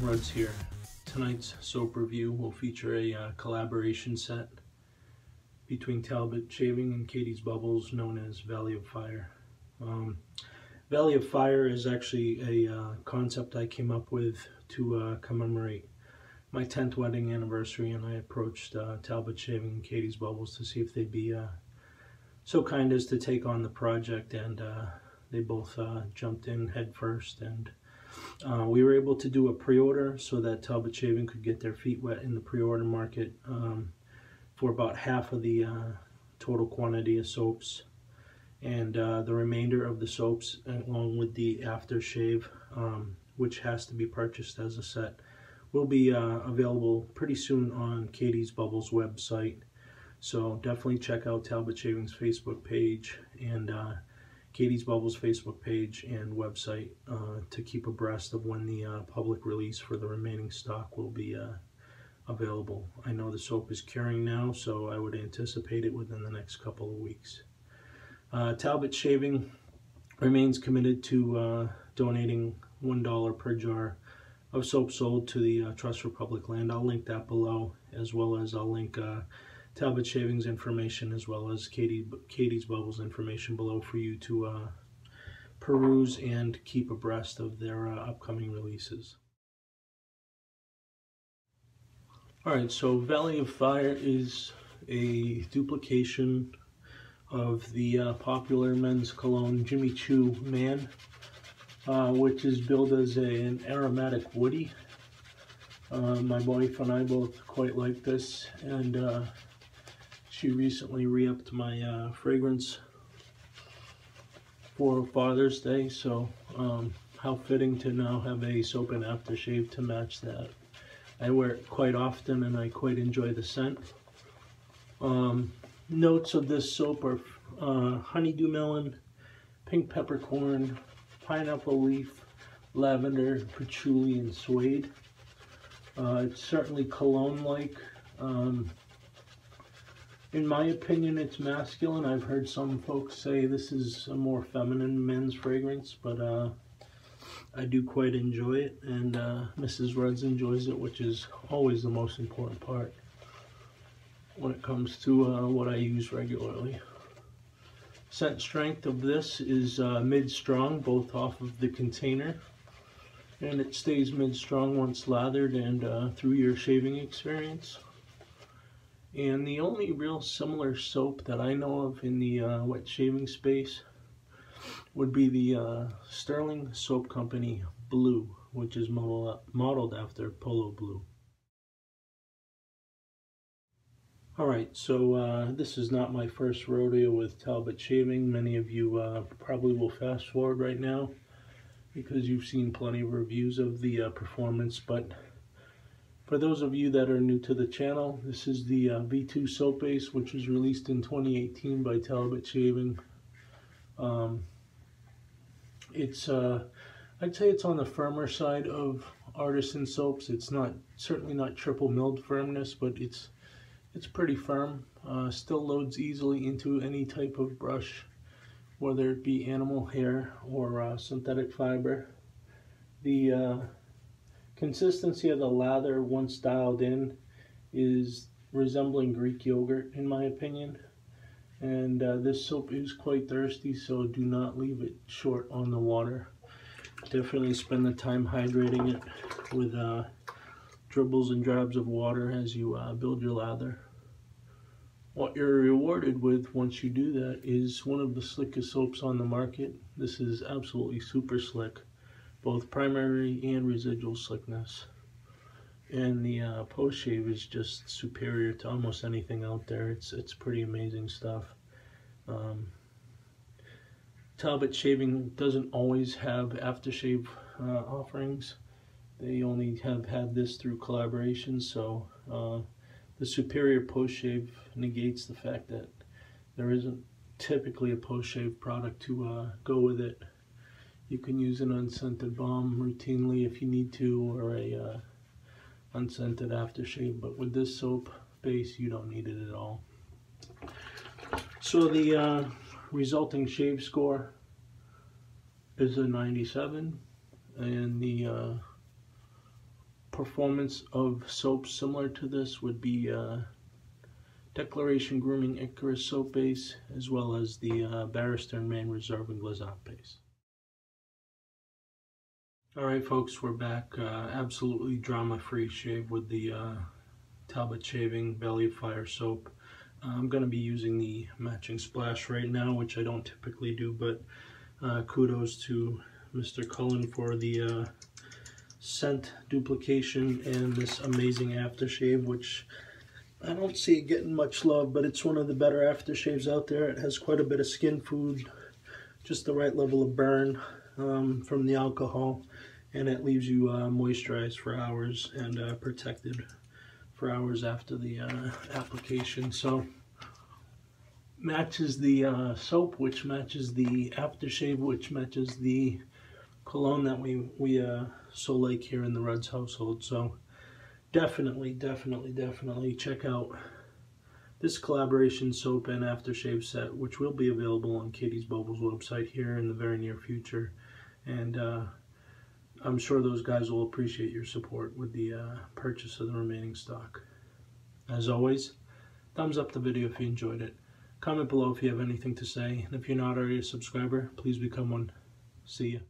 Ruds here. Tonight's soap review will feature a uh, collaboration set between Talbot Shaving and Catie's Bubbles known as Valley of Fire. Um, Valley of Fire is actually a uh, concept I came up with to uh, commemorate my 10th wedding anniversary and I approached uh, Talbot Shaving and Catie's Bubbles to see if they'd be uh, so kind as to take on the project and uh, they both jumped in head first and uh, we were able to do a pre-order so that Talbot Shaving could get their feet wet in the pre-order market um, for about half of the uh, total quantity of soaps. And uh, the remainder of the soaps along with the aftershave um, which has to be purchased as a set will be uh, available pretty soon on Catie's Bubbles website. So definitely check out Talbot Shaving's Facebook page and uh, Catie's Bubbles Facebook page and website uh, to keep abreast of when the uh, public release for the remaining stock will be uh, available. I know the soap is curing now, so I would anticipate it within the next couple of weeks. Uh, Talbot Shaving remains committed to uh, donating $1 per jar of soap sold to the uh, Trust for Public Land. I'll link that below, as well as I'll link Talbot Shavings information as well as Catie, Catie's Bubbles information below for you to uh, peruse and keep abreast of their uh, upcoming releases. Alright, so Valley of Fire is a duplication of the uh, popular men's cologne Jimmy Choo Man, uh, which is billed as a, an aromatic woody. Uh, my wife and I both quite like this, and uh, she recently re-upped my uh, fragrance for Father's Day, so um, how fitting to now have a soap and aftershave to match that. I wear it quite often and I quite enjoy the scent. Um, notes of this soap are uh, honeydew melon, pink peppercorn, pineapple leaf, lavender, patchouli, and suede. Uh, it's certainly cologne-like. Um, in my opinion, it's masculine. I've heard some folks say this is a more feminine men's fragrance, but uh, I do quite enjoy it, and uh, Mrs. Ruds enjoys it, which is always the most important part when it comes to uh, what I use regularly. Scent strength of this is uh, mid-strong, both off of the container, and it stays mid-strong once lathered and uh, through your shaving experience. And the only real similar soap that I know of in the uh, wet shaving space would be the uh, Sterling Soap Company Blue, which is model, modeled after Polo Blue. Alright, so uh, this is not my first rodeo with Talbot Shaving. Many of you uh, probably will fast forward right now because you've seen plenty of reviews of the uh, performance, but for those of you that are new to the channel, this is the uh, V2 soap base, which was released in 2018 by Talbot Shaving. Um, it's, uh, I'd say it's on the firmer side of artisan soaps. It's not, certainly not triple milled firmness, but it's, it's pretty firm. Uh, still loads easily into any type of brush, whether it be animal hair or uh, synthetic fiber. The uh, Consistency of the lather once dialed in is resembling Greek yogurt in my opinion. And uh, this soap is quite thirsty, so do not leave it short on the water. Definitely spend the time hydrating it with uh, dribbles and drabs of water as you uh, build your lather. What you're rewarded with once you do that is one of the slickest soaps on the market. This is absolutely super slick both primary and residual slickness. And the uh, post shave is just superior to almost anything out there. It's it's pretty amazing stuff. Um, Talbot Shaving doesn't always have aftershave uh, offerings. They only have had this through collaboration, so uh, the superior post shave negates the fact that there isn't typically a post shave product to uh, go with it. You can use an unscented balm routinely if you need to, or a uh, unscented aftershave, but with this soap base, you don't need it at all. So the uh, resulting shave score is a 97, and the uh, performance of soaps similar to this would be uh, Declaration Grooming Icarus soap base, as well as the uh, Barrister Man Reserve and Glissant base. Alright folks, we're back. Uh, absolutely drama-free shave with the uh, Talbot Shaving of Fire soap. I'm going to be using the matching splash right now, which I don't typically do, but uh, kudos to Mr. Cullen for the uh, scent duplication and this amazing aftershave, which I don't see it getting much love, but it's one of the better aftershaves out there. It has quite a bit of skin food, just the right level of burn um, from the alcohol, and it leaves you uh, moisturized for hours and uh, protected for hours after the uh, application. So matches the uh, soap, which matches the aftershave, which matches the cologne that we we uh, so like here in the Ruds household. So definitely, definitely, definitely check out this collaboration soap and aftershave set, which will be available on Catie's Bubbles website here in the very near future. And uh, I'm sure those guys will appreciate your support with the uh, purchase of the remaining stock. As always, thumbs up the video if you enjoyed it. Comment below if you have anything to say. And if you're not already a subscriber, please become one. See ya.